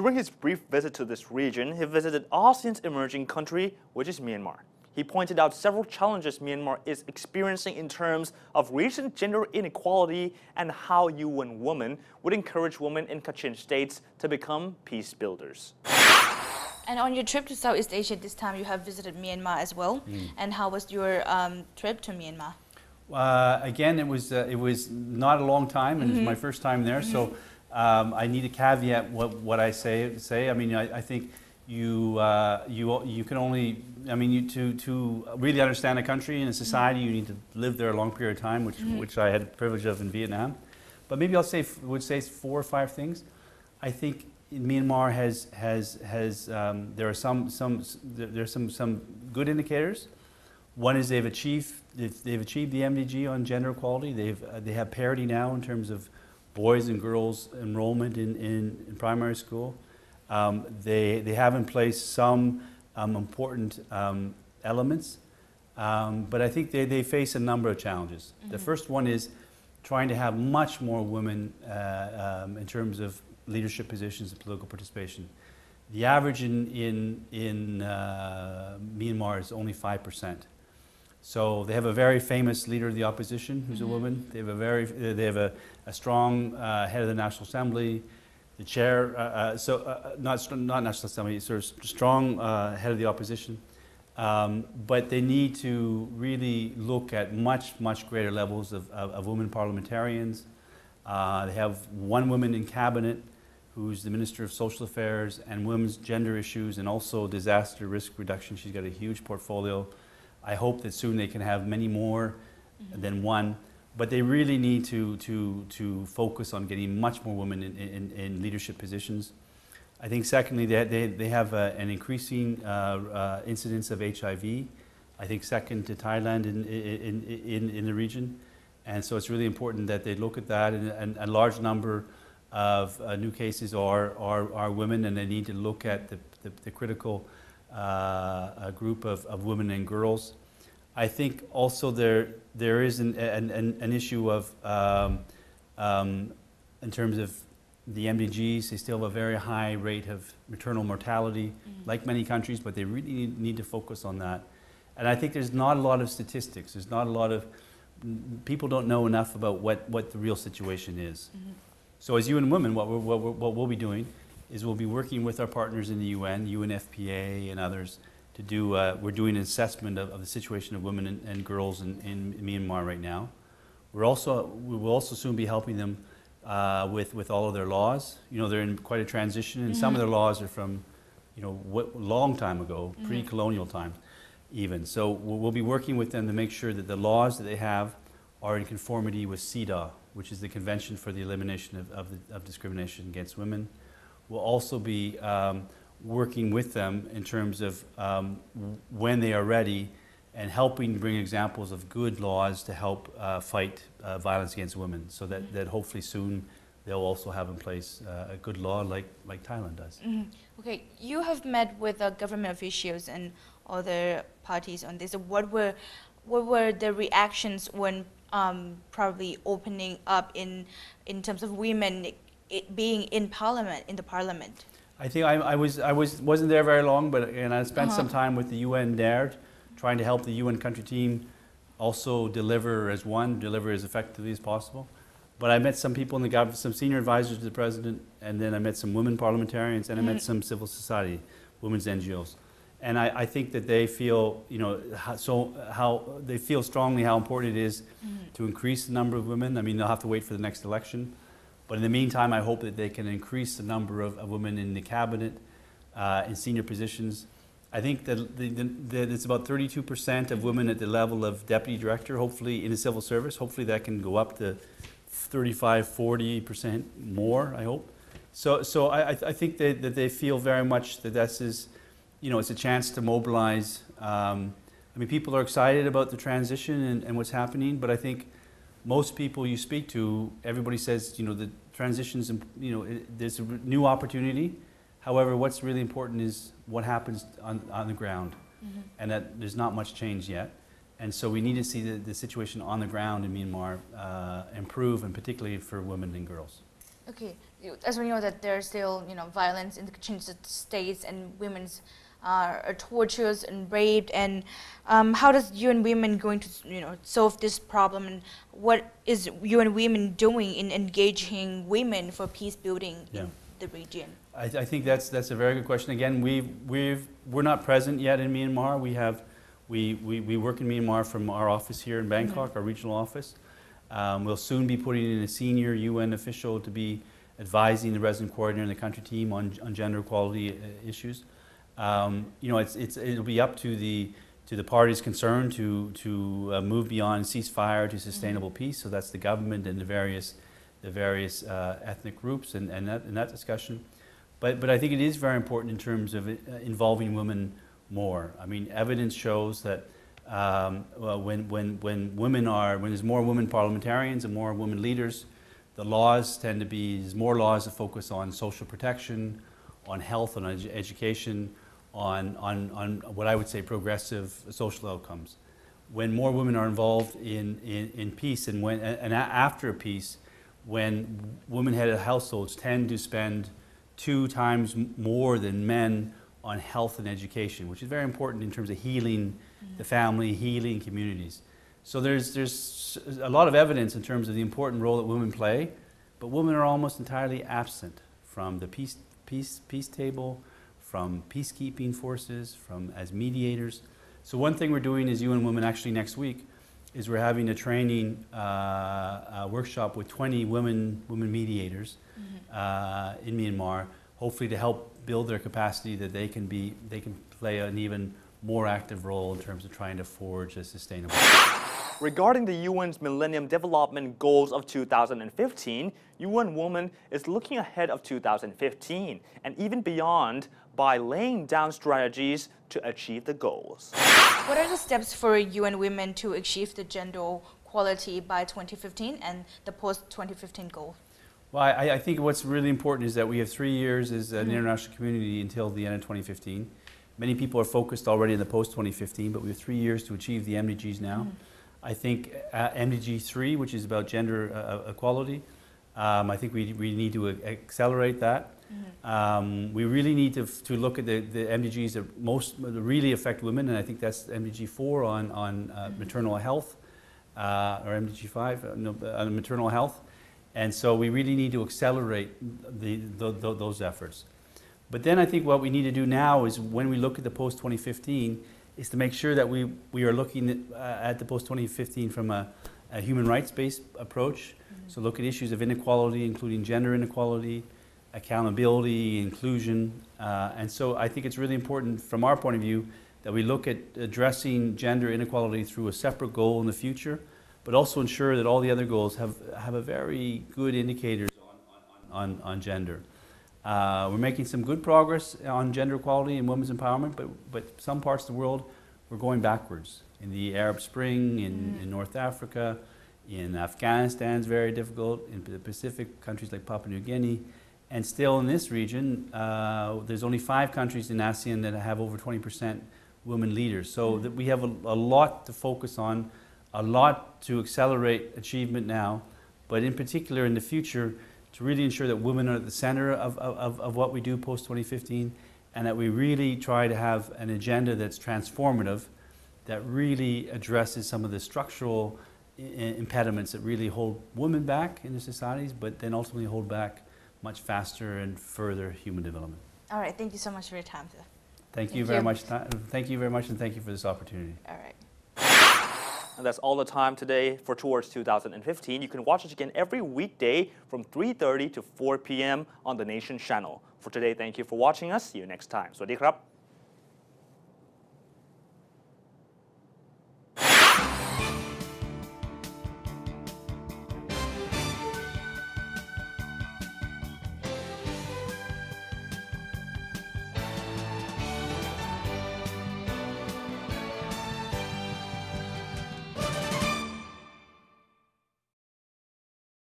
During his brief visit to this region, he visited ASEAN's emerging country, which is Myanmar. He pointed out several challenges Myanmar is experiencing in terms of recent gender inequality and how UN Women would encourage women in Kachin states to become peace builders. And on your trip to Southeast Asia this time, you have visited Myanmar as well. Mm. And how was your um, trip to Myanmar? Uh, again, it was uh, it was not a long time, and mm -hmm. it was my mm-hmm. first time there. Mm -hmm. So um, I need to caveat what, what I say. Say, I mean, I, I think you uh, you you can only I mean, you, to to really understand a country and a society, you need to live there a long period of time, which mm-hmm. which I had the privilege of in Vietnam. But maybe I'll say would say four or five things. I think Myanmar has has has um, there are some some there are some some good indicators. One is they've achieved they've, they've achieved the MDG on gender equality. They've uh, they have parity now in terms of boys and girls enrollment in, in, in primary school. Um, they they have in place some um, important um, elements, um, but I think they, they face a number of challenges. Mm -hmm. The mm-hmm. first one is trying to have much more women uh, um, in terms of leadership positions and political participation. The average in, in, in uh, Myanmar is only 5%. So they have a very famous leader of the opposition who's mm -hmm. a mm-hmm. woman. They have a very, they have a, a strong uh, head of the National Assembly, the chair, uh, uh so uh, uh, not, not National Assembly, sort of strong head of the opposition. Um, but they need to really look at much, much greater levels of, of, of women parliamentarians. they have one woman in cabinet who's the Minister of Social Affairs and Women's Gender Issues and also Disaster Risk Reduction. She's got a huge portfolio. I hope that soon they can have many more mm -hmm. than one. But they really need to, to, to focus on getting much more women in, in, in leadership positions. I think secondly, they, they, they have uh, an increasing uh, uh, incidence of HIV. I think second to Thailand in, in, in, in the region. And so it's really important that they look at that and, and a large number of uh, new cases are, are, are women and they need to look at the, the, the critical uh, a group of, of women and girls. I think also there, there is an, an, an issue of, um, um, in terms of the MDGs, they still have a very high rate of maternal mortality, mm -hmm. like many countries, but they really need, need, to focus on that. And I think there's not a lot of statistics. There's not a lot of, people don't know enough about what, what the real situation is. Mm -hmm. So as UN Women, what, we what, what we'll be doing is we'll be working with our partners in the UN, UNFPA and others, to do, uh, we're doing an assessment of, of, the situation of women and, and girls in, in, Myanmar right now. We're also, we will also soon be helping them uh, with, with all of their laws. You know, they're in quite a transition and mm -hmm. some of mm-hmm. their laws are from, you know, what, long time ago, mm -hmm. pre-colonial times even. So we'll be working with them to make sure that the laws that they have are in conformity with CEDAW, which is the Convention for the Elimination of, of, the, of Discrimination Against Women. We'll also be um, working with them in terms of um, when they are ready and helping bring examples of good laws to help uh, fight uh, violence against women so that, that hopefully soon they'll also have in place uh, a good law like, like Thailand does. Mm -hmm. Okay, you have met with government officials and other parties on this. What were, what were the reactions when um, probably opening up in in terms of women being in parliament in the parliament. I think I, I, was I was wasn't there very long, but and I spent uh -huh. some time with the UN there, trying to help the UN country team also deliver as one, deliver as effectively as possible. But I met some people in the government, some senior advisors to the president, and then I met some women parliamentarians, and I met mm-hmm. some civil society, women's NGOs and I, I, think that they feel, you know, how, so how they feel strongly how important it is mm to increase the number of women. I mean, they'll have to wait for the next election, but in the meantime, I hope that they can increase the number of, of women in the cabinet, uh, in senior positions. I think that the, the, it's about 32% of women at the level of deputy director, hopefully in the civil service. Hopefully that can go up to 35, 40% more, I hope. So, so I, I think that, that they feel very much that this is, you know, it's a chance to mobilize. Um, I mean, people are excited about the transition and, and, what's happening, but I think most people you speak to, everybody says, you know, the transition's, you know, it, there's a new opportunity. However, what's really important is what happens on, on the ground, mm -hmm. and that there's not much change yet. And so we need to see the, the situation on the ground in Myanmar uh, improve, and particularly for women and girls. Okay, as we know that there's still, you know, violence in the Kachin states and women's uh, are tortured and raped, and um, how does UN Women going to, you know, solve this problem, and what is UN Women doing in engaging women for peace building Yeah. in the region? I, I think that's, that's a very good question. Again, we've, we've, we're not present yet in Myanmar. We have, we, we, we work in Myanmar from our office here in Bangkok, our regional office. Um, we'll soon be putting in a senior UN official to be advising the resident coordinator and the country team on, on gender equality uh, issues. Um, you know, it's, it's, it'll be up to the, to the parties concerned to, to uh, move beyond ceasefire to sustainable peace. So that's the government and the various, the various uh, ethnic groups and, and, that, and that discussion. But, but I think it is very important in terms of uh, involving women more. I mean, evidence shows that um, when, when, when women are, when there's more women parliamentarians and more women leaders, the laws tend to be, there's more laws that focus on social protection, on health, edu- education, on, on, on what I would say progressive social outcomes. When more women are involved in, in, in peace and, when, and after a peace, when women-headed households tend to spend two times more than men on health and education, which is very important in terms of healing mm-hmm. the family, healing communities. So there's, there's a lot of evidence in terms of the important role that women play, but women are almost entirely absent from the peace, peace, peace table, from peacekeeping forces, from as mediators. So one thing we're doing is UN Women actually next week is we're having a training uh, uh, workshop with 20 women, women mediators uh, in Myanmar, hopefully to help build their capacity that they can be, they can play an even more active role in terms of trying to forge a sustainable. Regarding the UN's Millennium Development Goals of 2015, UN Women is looking ahead of 2015 and even beyond by laying down strategies to achieve the goals. What are the steps for UN Women to achieve the gender equality by 2015 and the post 2015 goal? Well, I, I think what's really important is that we have three years as an international community until the end of 2015. Many people are focused already in the post 2015, but we have three years to achieve the MDGs now. I think uh, MDG 3, which is about gender uh, equality, um, I think we, we need to a- accelerate that. Um, we really need to, to look at the, the MDGs that most that really affect women, and I think that's MDG 4 on, on uh, maternal health, uh, or MDG 5 uh, no, on maternal health. And so we really need to accelerate the, the, the, those efforts. But then I think what we need to do now is when we look at the post 2015 is to make sure that we, we are looking at, uh, at the post 2015 from a, a human rights based approach. So look at issues of inequality, including gender inequality, accountability, inclusion. Uh, and so I think it's really important from our point of view that we look at addressing gender inequality through a separate goal in the future, but also ensure that all the other goals have, have a very good indicators on, on, on, on gender. Uh, we're making some good progress on gender equality and women's empowerment, but, but some parts of the world we're going backwards. In the Arab Spring, in, in North Africa, in Afghanistan is very difficult, in the Pacific countries like Papua New Guinea, and still in this region, uh, there's only five countries in ASEAN that have over 20% women leaders. So that we have a, a lot to focus on, a lot to accelerate achievement now, but in particular in the future, to really ensure that women are at the center of, of, of what we do post 2015 and that we really try to have an agenda that's transformative, that really addresses some of the structural impediments that really hold women back in the societies, but then ultimately hold back much faster and further human development. All right, thank you so much for your time, sir. Thank you Thank very you. much. Ti- Thank you very much, and thank you for this opportunity. All right. And that's all the time today for Towards 2015. You can watch us again every weekday from 3:30 to 4 p.m. on the Nation channel. For today, thank you for watching us. See you next time. สวัสดีครับ